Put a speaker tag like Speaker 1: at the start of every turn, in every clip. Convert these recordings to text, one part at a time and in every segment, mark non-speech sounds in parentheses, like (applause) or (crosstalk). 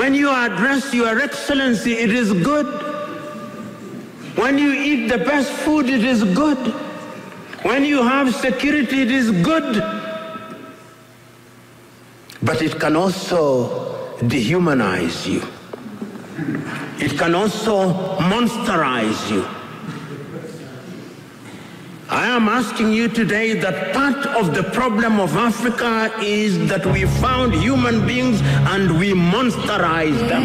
Speaker 1: When you address Your Excellency, it is good. When you eat the best food, it is good. When you have security, it is good. But it can also dehumanize you. It can also monsterize you. I am asking you today that part of the problem of Africa is that we found human beings and we monsterized them.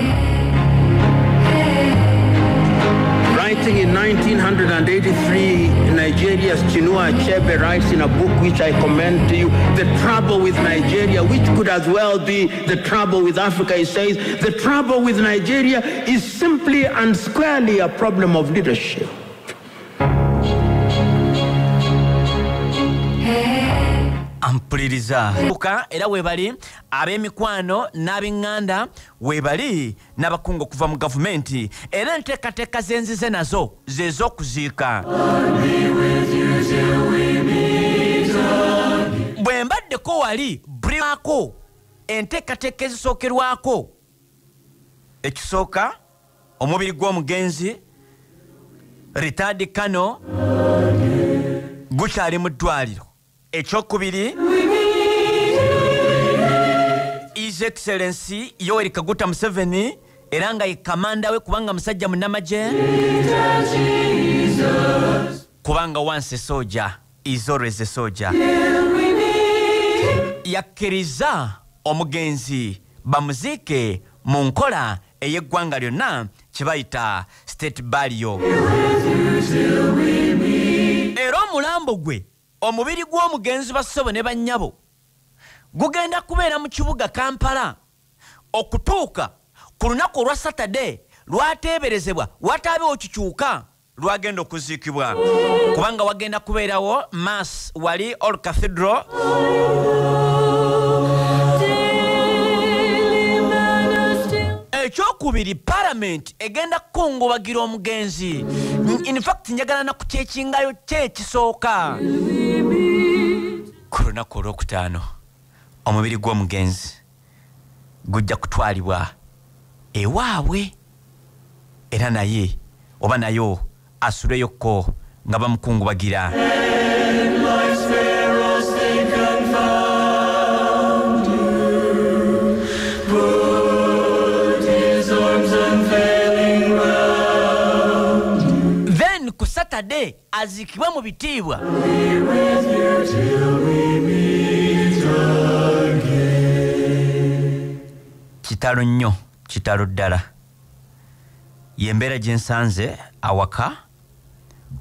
Speaker 1: Writing in 1983, Nigeria's Chinua Achebe writes in a book which I commend to you, The Trouble with Nigeria, which could as well be the trouble with Africa. He says, The trouble with Nigeria is simply and squarely a problem of leadership.
Speaker 2: Ampuliriza uka era webali ab'emikwano n'ab'eŋŋanda webali n'abakungu okuva mu gavumenti era enteekateeka zenzize nazo zez'okuziika bwe mbaddeko wali buliako enteekateeka ezisookerwako. Ekisooka omubiri gw'omugenzi ritadi kano gukyali mu ddwaliro. Ekyokubiri his excellency yoweri kaguta museveni era nga ye kamanda we kubanga musajja munamagye kubanga once soja is always a soja yakkiriza omugenzi bamuziike mu nkola ey'eggwanga lyonna kye bayita state balio era omulambo gwe omubiri gw'omugenzi bassebo ne bannyabo gugenda kubeera mu kibuga kampala. Okutuuka ku lunaku olwa satade lwateeberezebwa wataabewo kikyuka lwagenda okuziikibwa. Kubanga wagenda kubeerawo mass wali all cathedral. Ekyokubiri palamenti egenda kukungubagira omugenzi. Infact njagala naku kyekingayo kyekisooka. Ku lunaku olwokutaano omubiri gw'omugenzi gujja kutwalibwa ewaabwe era naye oba nayo asuleyokko nga bamukungubagira. Then ku satade aziikibwe mu bitiibwa kitalo nnyo kitalo ddala. Yembeera gyensanze awaka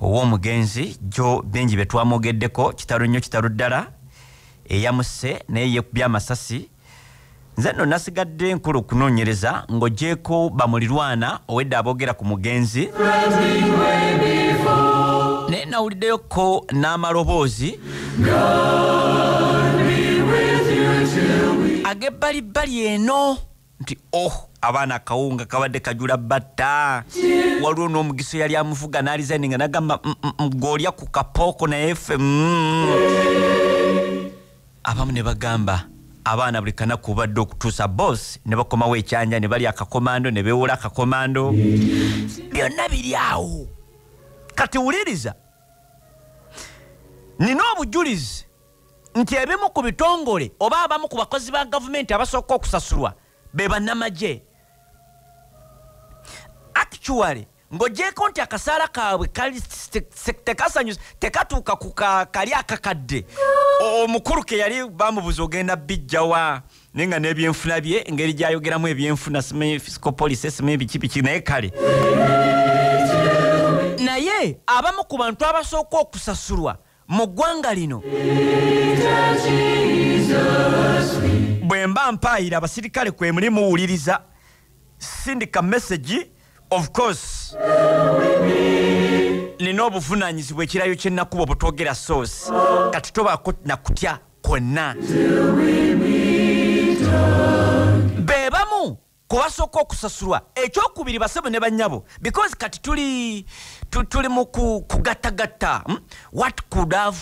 Speaker 2: ow'omugenzi jo bingi bye twamwogeddeko kitalo nnyo kitalo ddala eyamuse naye yekubya amasasi nze nno nasigadde nkulu okunoonyereza ng'ogyeko bamulirwana owedde aboogera ku mugenzi. Naye nawuliddeyoko n'amaloboozi. Ag'ebbalibbali eno nti oh abaana akawunga kabadde kajula batta. Waliwo n'omugiso yali amuvuga n'alizaini nga nagamba "Mm, mm, mm, gweolya ku kapooko naye ffe mm." abamu ne bagamba abaana buli kanaku badde okutuusa boss ne bakomawo ekyanja ne balya akakomando ne beewola akakomando byonna biri awo. Kati wuliriza nina obujulizi nti ebimu ku bitongole oba abamu ku bakozi ba gavumenti abasooka okusasulwa be bannamagye. Actually ng'ogyeko nti akasaala kaabwe tekasanyusa tekatuuka ku ka- kali akakadde. Omukulu ke yali bamubuza ogenda bijjawa naye nga n'ebyenfuna bye engeri gyayogeramu ebyenfuna simanyi fiscal policy simanyi biki biki naye kale. Naye abamu ku bantu abasooka okusasulwa mu ggwanga lino bwe mba mpaayira abasirikale kwe muli muwuliriza. Sindika message of course. Nina obuvunanyizibwa ekirayo kyenakuba obutwogera source kati tobaako nakutya kwonna. Be bamu kubasooka okusasulwa ekyokubiri basebo ne bannyabo because kati tuli tu- tuli mu ku- kugattagatta hmm? what could have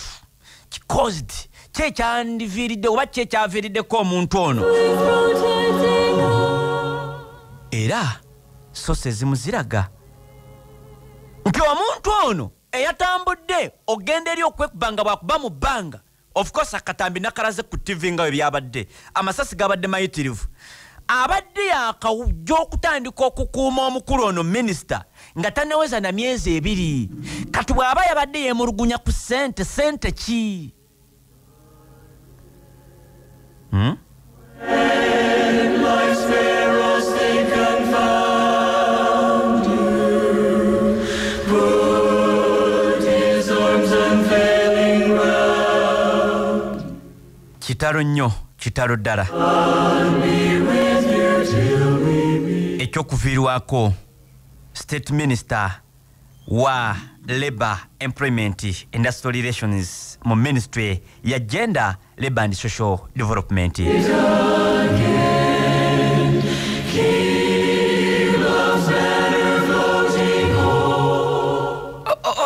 Speaker 2: caused kyekyandiviiridde oba kyekyaviiriddeko omuntu ono. Era sose ezimu ziraga. Nti omuntu ono eyatambudde ogenda eri okwekuba nga bwakuba mu bbanga of course akatambi nakalaze ku tv nga bwe byabadde. Amasasi gabadde mayitirivu. Abadde yakawujja okutandika okukuuma omukulu ono minisita nga taneweza na myezi ebiri. Kati bw'aba yabadde yemulugunya ku sente sente ki hmm? kitalo nnyo kitalo ddala ekyokuviirwako state minister wa labour employment industrial relations mu ministry ya gender labour and social development.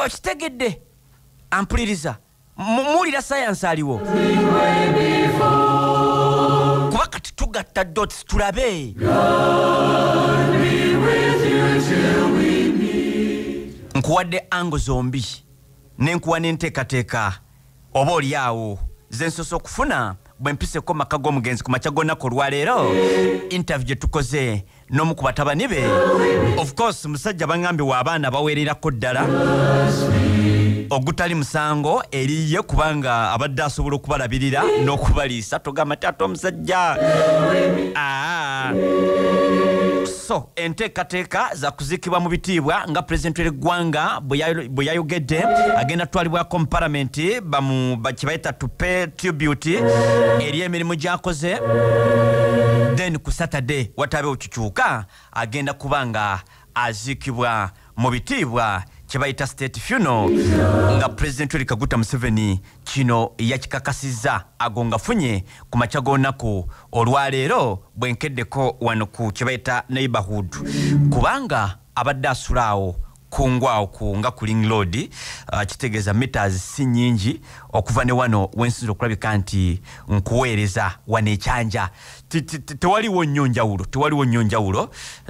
Speaker 2: Okitegedde ampuliriza. Mu- muwulira sayansi aliwo. Kuba kati tugatta dots tulabe nkuwadde ango zombi. Nenkuwa nenteekateeka oba oli awo. Zensosa okufuna bwe mpiseko maka g'omugenzi ku makya g'olunaku olwaleero. Interview gye tukoze n'omu ku batabani be. Of course musajja baŋambye wa abaana bawererako ddala. Ogutali musango eriye kubanga abadde asobola okubalabirira n'okubaliisa. Togamba ti ate omusajja. Ah. So enteekateeka za kuziikibwa mu bitiibwa nga pulezidenti w'eggwanga bwe yayo- bwe yayogedde agenda tutwalibwako mu palamenti kyebayita tupe tribute eri emirimu gy'akoze. Then ku saturday watabeewo kikyuka agenda kuba nga aziikibwa mu bitiibwa kyebayita state funeral. Nga pulezidenti eri kaguta museveni kino yakikakasizza ago ngafunye ku makya g'olunaku olwaleero bwenkeddeko wano ku kyebayita neighborhood. Kubanga abadde asula awo kungwawo ku nga ku ring road uh, kitegeeza meters si nyingi okuva ne wano wensinza okulabika nti nkuweereza wano ekyanja. Tewaliwo nnyo njawulo tewaliwo nnyo njawulo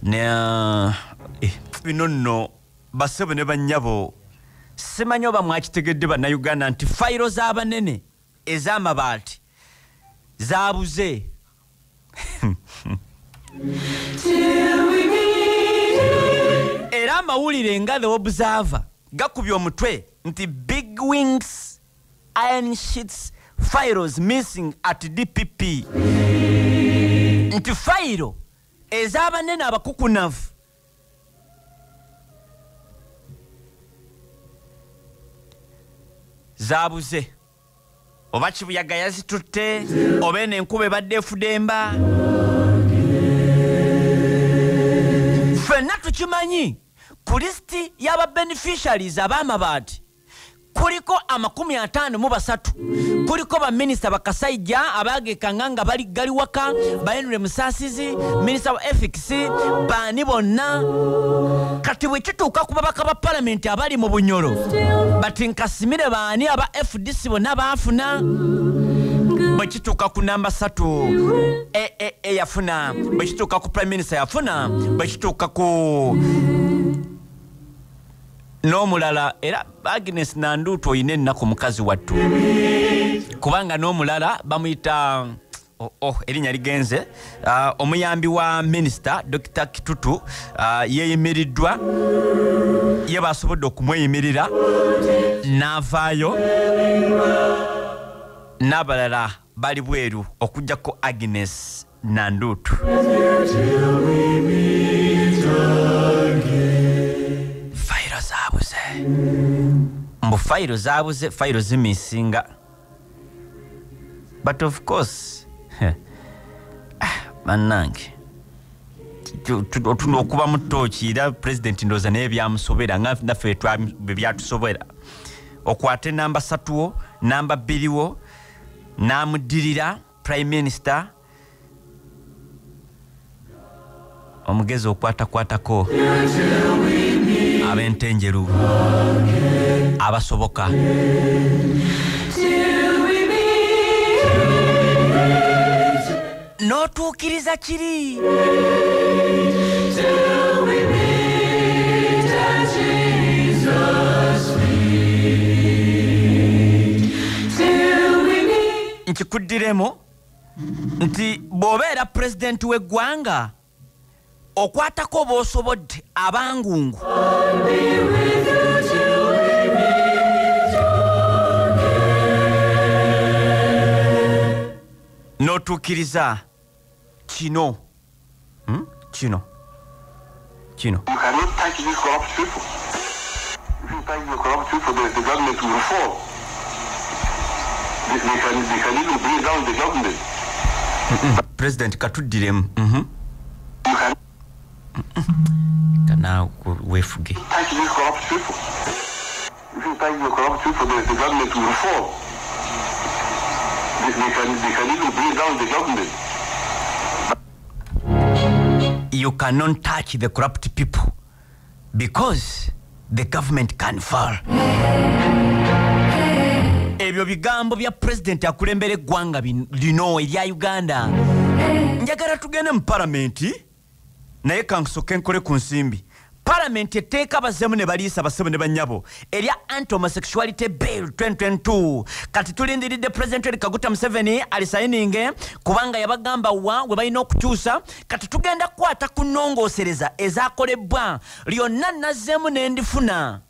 Speaker 2: uh, eh, bino nno basebo ne bannyabo simanyi oba mwakitegedde bannayuganda nti fayiro z'abanene ez'amabaati zaabuze. (laughs) Era amawulire nga the observer gakubye omutwe nti big wings iron sheets files missing at dpp nti fayiro ez'abanene abakukunavu zaabuze. Oba kibuyaga yazitutte oba eno enkuba ebadde efudemba ffenna tukimanyi ku lisiti y'ababeneficiaries ab'amabaati kuliko amakumi ataano mu basatu kuliko baminisita bakasaija abagekanga nga bali gali waka bayenule musaasizi minisita wa ethics baani bonna. Kati bwe kituuka ku babaka ba palamenti abali mu bunyolo bati nkasimire baani aba fdc bonna baafuna. Bwe kituuka ku namba satu ee yafuna. Bwe kituuka ku prime minister yafuna. Bwe kituuka ku n'omulala era agnes nanduutu oyina ennaku mukazi wattu kubanga n'omulala bamuyita oh, oh, erinnya ligenze uh, omuyambi wa minisita dr kitutu uh, yeyimiriddwa ye basobodde okumweyimirira n'avaayo n'abalala bali bweru okugjako agnes nanduutu fayiro zaabuze. Mbu fayiro zaabuze fayiro zimisinga but of course bannange tu- tu- otunda okuba mu tooki era pulezidenti ndowooza naye byamusobera nga naffe bwe byatusobera. Okwata enamba satuwo namba bbiriwo n'amuddirira prime minister omugezi okwatakwatako ab'entenjeru abasoboka n'otuukiriza kiri. Nkikuddiremu nti bw'obeera pulezidenti w'eggwanga okwatako b'osobodde abangungu. N'otuukiriza. Kino Hmm? kino kino
Speaker 3: You cannot touch these corrupt people. If you touch the corrupt people, the, the government will fall. They, they, can, they can even bring down the government.
Speaker 2: Mm -mm.
Speaker 3: President can corrupt people. If you the government will fall. They, they, can, they can even bring down the government.
Speaker 2: You cannot touch the corrupt people because the government can fall. Ebyo bigambo bya pulezidenti akulembera eggwanga lino erya uganda. Njagala tugende mu palamenti naye kansoke nkole ku nsimbi palamenti etteeka abazzemu ne baliisa basebo ne bannyabo erya anti-homosexuality bill 2022 kati tulindiridde pulezidenti kaguta museveni alisayininge kubanga yabagamba wa we balina okukyusa. Kati tugenda kukwata ku nnongoosereza ezakolebwa lyonna nazzeemu ne ndifuna